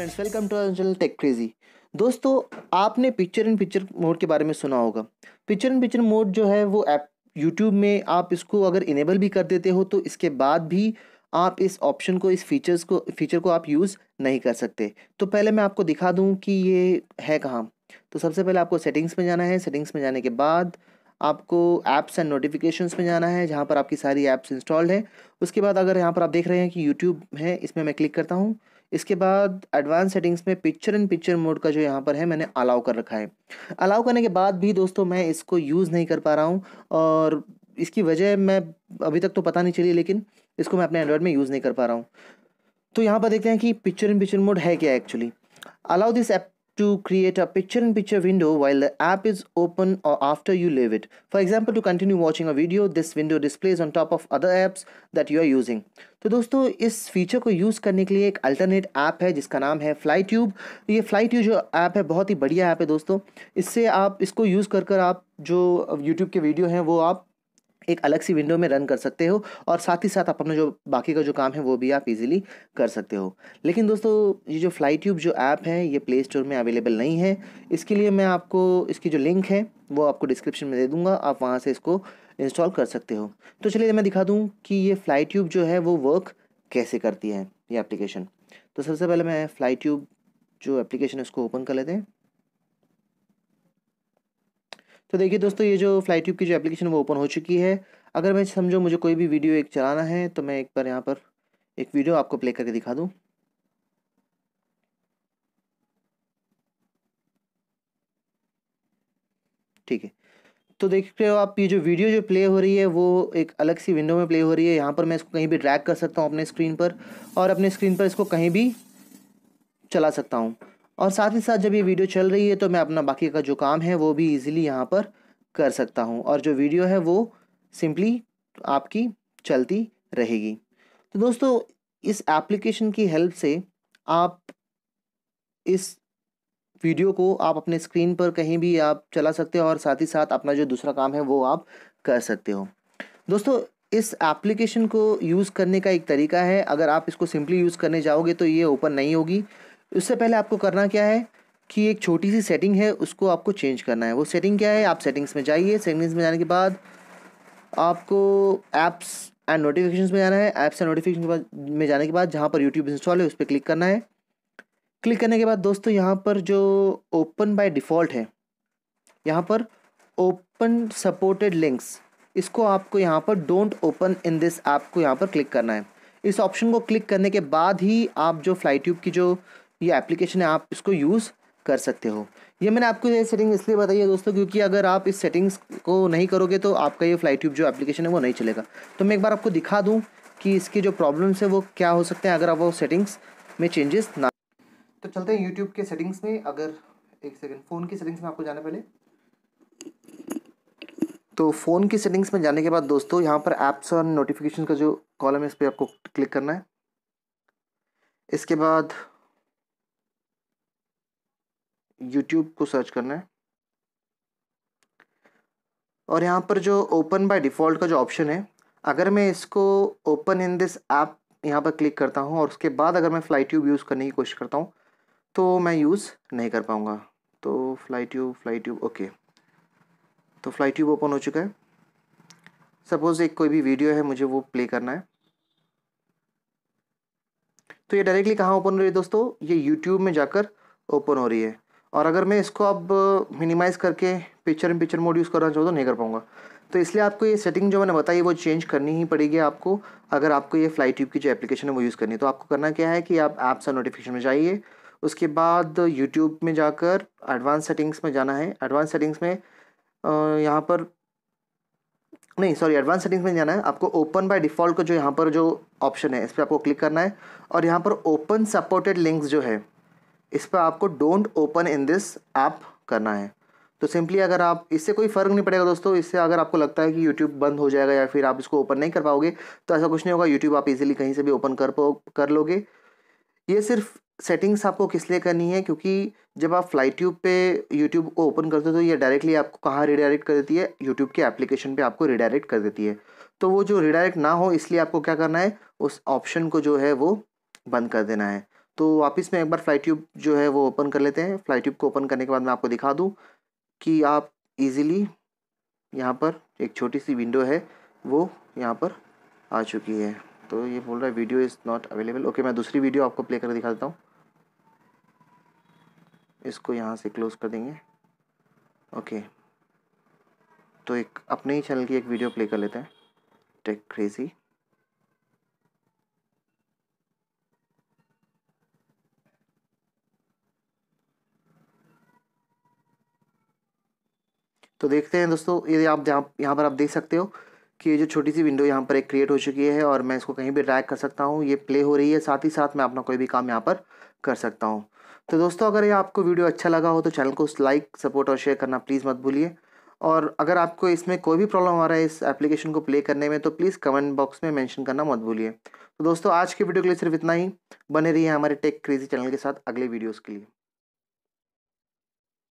Welcome to our channel tech crazy दोस्तों, आपने picture in picture mode के बारे में सुना होगा। पिक्चर इन पिक्चर मोड जो है, वो ऐप यूट्यूब में आप इसको अगर इनेबल भी कर देते हो तो इसके बाद भी आप इस ऑप्शन को, इस फीचर्स को फीचर को आप यूज़ नहीं कर सकते। तो पहले मैं आपको दिखा दूँ कि ये है कहाँ। तो सबसे पहले आपको सेटिंग्स में जाना है। सेटिंग्स में जाने के बाद आपको ऐप्स एंड नोटिफिकेशंस में जाना है, जहाँ पर आपकी सारी ऐप्स इंस्टॉल्ड है। उसके बाद अगर यहाँ पर आप देख रहे हैं कि यूट्यूब है, इसमें मैं क्लिक करता हूँ। इसके बाद एडवांस सेटिंग्स में पिक्चर इन पिक्चर मोड का जो यहाँ पर है, मैंने अलाउ कर रखा है। अलाउ करने के बाद भी दोस्तों मैं इसको यूज़ नहीं कर पा रहा हूँ और इसकी वजह मैं अभी तक तो पता नहीं चली, लेकिन इसको मैं अपने एंड्रॉयड में यूज़ नहीं कर पा रहा हूँ। तो यहाँ पर देखते हैं कि पिक्चर इन पिक्चर मोड है क्या actually allow this to create a picture-in-picture window while the app is open or after you leave it. For example, to continue watching a video, this window displays on top of other apps that you are using. तो दोस्तों इस feature को use करने के लिए एक alternate app है जिसका नाम है फ्लाई ट्यूब ये फ्लाई ट्यूब जो ऐप है बहुत ही बढ़िया ऐप है दोस्तों इससे आप इसको यूज़ कर कर आप जो यूट्यूब के वीडियो हैं वो आप एक अलग सी विंडो में रन कर सकते हो और साथ ही साथ अपना जो बाकी का जो काम है वो भी आप इजीली कर सकते हो। लेकिन दोस्तों, ये जो फ्लाई ट्यूब जो ऐप है, ये प्ले स्टोर में अवेलेबल नहीं है। इसके लिए मैं आपको, इसकी जो लिंक है, वो आपको डिस्क्रिप्शन में दे दूँगा। आप वहाँ से इसको इंस्टॉल कर सकते हो। तो चलिए मैं दिखा दूँ कि ये फ्लाई ट्यूब जो है, वो वर्क कैसे करती है ये एप्लीकेशन तो सबसे पहले मैं फ्लाई ट्यूब जो एप्लीकेशन है, उसको ओपन कर लेते हैं। तो देखिए दोस्तों, ये जो फ्लाई ट्यूब की जो एप्लीकेशन वो ओपन हो चुकी है। अगर मैं समझो मुझे कोई भी वीडियो एक चलाना है तो मैं एक बार यहाँ पर एक वीडियो आपको प्ले करके दिखा दूँ। ठीक है। तो देख रहे हो आप, ये जो वीडियो जो प्ले हो रही है, वो एक अलग सी विंडो में प्ले हो रही है। यहाँ पर मैं इसको कहीं भी ड्रैग कर सकता हूँ अपने स्क्रीन पर और अपने स्क्रीन पर इसको कहीं भी चला सकता हूँ। और साथ ही साथ जब ये वीडियो चल रही है तो मैं अपना बाकी का जो काम है, वो भी इजीली यहाँ पर कर सकता हूँ। और जो वीडियो है, वो सिंपली आपकी चलती रहेगी। तो दोस्तों, इस एप्लीकेशन की हेल्प से आप इस वीडियो को आप अपने स्क्रीन पर कहीं भी आप चला सकते हो और साथ ही साथ अपना जो दूसरा काम है, वो आप कर सकते हो। दोस्तों, इस एप्लीकेशन को यूज़ करने का एक तरीका है। अगर आप इसको सिंपली यूज़ करने जाओगे तो ये ओपन नहीं होगी। उससे पहले आपको करना क्या है कि एक छोटी सी सेटिंग है, उसको आपको चेंज करना है। वो सेटिंग क्या है? आप सेटिंग्स में जाइए। सेटिंग्स में जाने के बाद आपको ऐप्स एंड नोटिफिकेशन में जाना है। ऐप्स एंड नोटिफिकेशन में जाने के बाद जहाँ पर यूट्यूब इंस्टॉल है, उस पर क्लिक करना है। क्लिक करने के बाद दोस्तों, यहाँ पर जो ओपन बाय डिफ़ॉल्ट है, यहाँ पर ओपन सपोर्टेड लिंक्स इसको आपको यहाँ पर don't open in this app को यहाँ पर क्लिक करना है। इस ऑप्शन को क्लिक करने के बाद ही आप जो फ्लाई ट्यूब की जो ये एप्लीकेशन है, आप इसको यूज़ कर सकते हो। ये मैंने आपको ये सेटिंग इसलिए बताई है दोस्तों, क्योंकि अगर आप इस सेटिंग्स को नहीं करोगे तो आपका ये फ्लाई ट्यूब जो एप्लीकेशन है, वो नहीं चलेगा। तो मैं एक बार आपको दिखा दूँ कि इसके जो प्रॉब्लम्स है, वो क्या हो सकते हैं, अगर आप वो सेटिंग्स में चेंजेस ना तो चलते हैं यूट्यूब के सेटिंग्स में। अगर एक सेकेंड फ़ोन की सेटिंग्स में आपको जाना पहले। तो फ़ोन की सेटिंग्स में जाने के बाद दोस्तों, यहाँ पर ऐप्स और नोटिफिकेशन का जो कॉलम है, इस पर आपको क्लिक करना है। इसके बाद यूट्यूब को सर्च करना है। और यहाँ पर जो ओपन बाय डिफ़ॉल्ट का जो ऑप्शन है, अगर मैं इसको ओपन इन दिस ऐप यहाँ पर क्लिक करता हूँ और उसके बाद अगर मैं फ्लाई ट्यूब यूज़ करने की कोशिश करता हूँ तो मैं यूज़ नहीं कर पाऊँगा। तो fly tube fly tube okay तो फ्लाई ट्यूब ओपन हो चुका है। सपोज़ एक कोई भी वीडियो है, मुझे वो प्ले करना है। तो ये डायरेक्टली कहाँ ओपन हो रही है दोस्तों? ये यूट्यूब में जाकर ओपन हो रही है। और अगर मैं इसको अब मिनिमाइज़ करके picture in picture mode use करना चाहूँ तो नहीं कर पाऊँगा। तो इसलिए आपको ये सेटिंग जो मैंने बताई, वो चेंज करनी ही पड़ेगी आपको, अगर आपको ये फ्लाई ट्यूब की जो एप्लीकेशन है वो यूज़ करनी है। तो आपको करना क्या है कि आप ऐप्स और नोटिफिकेशन में जाइए, उसके बाद यूट्यूब में जाकर एडवांस सेटिंग्स में जाना है। एडवांस सेटिंग्स में यहाँ पर, नहीं सॉरी एडवांस सेटिंग्स में जाना है। आपको ओपन बाय डिफ़ॉल्ट का जो यहाँ पर जो ऑप्शन है, इस पर आपको क्लिक करना है। और यहाँ पर ओपन सपोर्टेड लिंक्स जो है इस पर आपको don't open in this app करना है। तो सिंपली अगर आप, इससे कोई फ़र्क नहीं पड़ेगा दोस्तों, इससे अगर आपको लगता है कि यूट्यूब बंद हो जाएगा या फिर आप इसको ओपन नहीं कर पाओगे तो ऐसा कुछ नहीं होगा यूट्यूब आप इजीली कहीं से भी ओपन कर पो, कर लोगे। ये सिर्फ़ सेटिंग्स आपको किस लिए करनी है, क्योंकि जब आप फ्लाई ट्यूब पे यूट्यूब को ओपन करते हो तो ये डायरेक्टली आपको कहाँ रिडायरेक्ट कर देती है? यूट्यूब के एप्लीकेशन पे आपको रिडायरेक्ट कर देती है। तो वो जो रिडायरेक्ट ना हो, इसलिए आपको क्या करना है, उस ऑप्शन को जो है वो बंद कर देना है। तो वापस में एक बार फ्लाई ट्यूब जो है वो ओपन कर लेते हैं। फ्लाई ट्यूब को ओपन करने के बाद मैं आपको दिखा दूँ कि आप इजीली यहाँ पर एक छोटी सी विंडो है, वो यहाँ पर आ चुकी है। तो ये बोल रहा है, video is not available. Okay, मैं दूसरी वीडियो आपको प्ले कर दिखा देता हूँ। इसको यहाँ से क्लोज कर देंगे। ओके तो एक अपने ही चैनल की एक वीडियो प्ले कर लेते हैं। Tech crazy. तो देखते हैं दोस्तों, ये आप यहाँ यहाँ पर आप देख सकते हो कि ये जो छोटी सी विंडो यहाँ पर एक क्रिएट हो चुकी है और मैं इसको कहीं भी ड्रैग कर सकता हूँ, ये प्ले हो रही है, साथ ही साथ मैं अपना कोई भी काम यहाँ पर कर सकता हूँ। तो दोस्तों, अगर ये आपको वीडियो अच्छा लगा हो तो चैनल को लाइक सपोर्ट और शेयर करना प्लीज़ मत भूलिए। और अगर आपको इसमें कोई भी प्रॉब्लम आ रहा है इस एप्लीकेशन को प्ले करने में तो प्लीज़ कमेंट बॉक्स में मेंशन करना मत भूलिए। तो दोस्तों, आज के वीडियो के लिए सिर्फ़ इतना ही। बने रहिए हमारे टेक क्रेजी चैनल के साथ अगले वीडियोज़ के लिए।